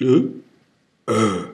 E. E.